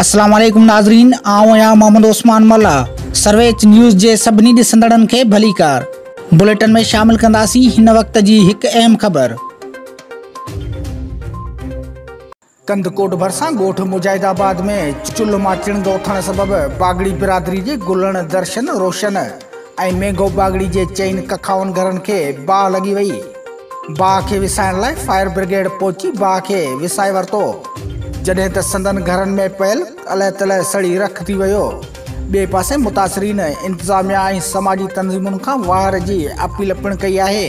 अस्सलाम नाज़रीन, आऊँ मोहम्मद उस्मान मल्ला। सर्वेच न्यूज़ जे सभिनी ॾिसंदड़नि खे भलीकार बुलेटिन में शामिल कंदासीं हिन वक़्त जी हिकु अहम ख़बर। कंदकोट भरसा गोठ मुजाहिदाबाद में चुल्ह माँ चिणंदो थियण सबबि बागड़ी बिरादरी जे गुलण दर्शन रोशन ऐं मेघो बागड़ी जे चइनि कखाउनि घरनि खे बाहि लॻी वई। बाहि खे विसाइण लाइ फायर ब्रिगेड पहुची बाहि खे विसाए वरितो। जॾहिं त संदन घरनि में पियल अलाए तलाए सड़ी रख थी वियो। ॿिए पासे मुतासिरीन इंतिज़ामिया समाजी तंज़ीमुनि खां वार जी अपील पिणु कई आहे।